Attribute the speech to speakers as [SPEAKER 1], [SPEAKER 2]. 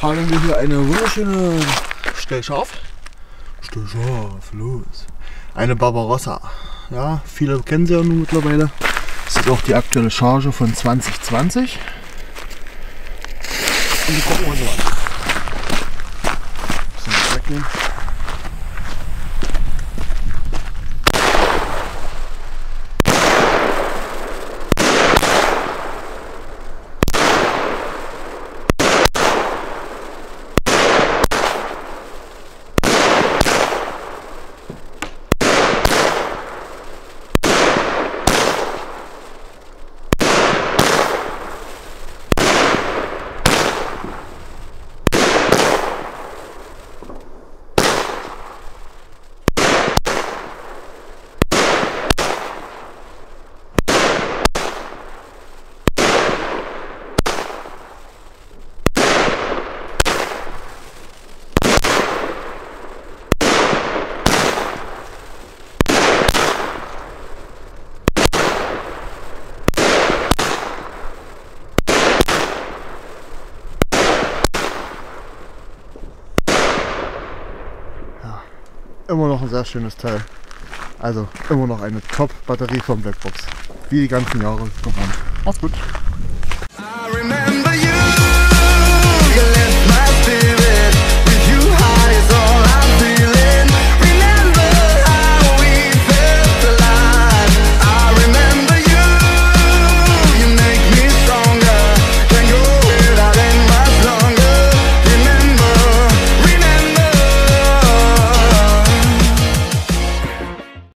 [SPEAKER 1] hier eine wunderschöne Stellscharf. Stellscharf, los. Eine Barbarossa. Ja, viele kennen sie ja nun mittlerweile. Das ist auch die aktuelle Charge von 2020. Und die gucken wir so an. Wir wegnehmen. Immer noch ein sehr schönes Teil. Also immer noch eine Top-Batterie von Blackbox. Wie die ganzen Jahre gewonnen. Mach's gut.